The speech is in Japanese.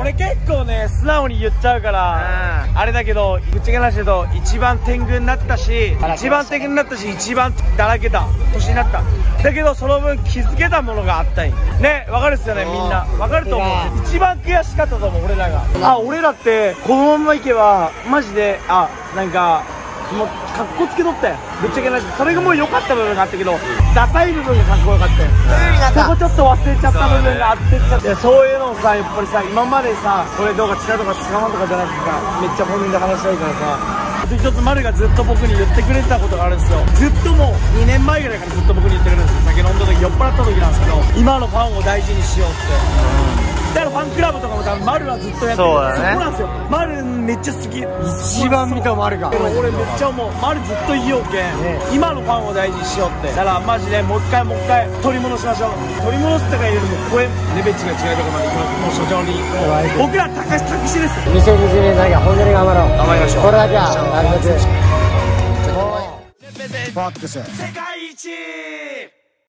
俺結構ね素直に言っちゃうからあれだけどぶっちゃけ話だと一番天狗になったし一番天狗になったし一番だらけた年になった。だけどその分気づけたものがあったんよ。ねわかるっすよねみんな。わかると思う。一番悔しかったと思う俺らが。あ俺らってこのままいけばマジであなんかもうかっこつけとったよ。ぶっちゃけなし。それがもう良かった部分があったけどダサい部分がかっこよかったよそこちょっと忘れちゃった部分があってきたそういうのをさやっぱりさ今までさこれ動画使うとか使わんとかじゃなくてさめっちゃ本人で話したいからさ。一つ丸がずっと僕に言ってくれてたことがあるんですよ。ずっともう2年前ぐらいからずっと僕に言ってくれるんですよ。酒飲んだ時酔っ払った時なんですけど今のファンを大事にしようって。だからファンク丸はずっとやってる。そうだね。そこなんですよ。丸めっちゃ好き。一番見た丸が。俺めっちゃ思う。丸ずっと言おうけん、今のファンを大事にしようって。だからマジでもう一回もう一回取り戻しましょう。取り戻すとか入れるも声レベチが違うところまで行きます。もう所長に。僕ら高橋拓司です。2020年だけは本当に頑張ろう頑張りましょう。これだけはなるべくファックス。世界一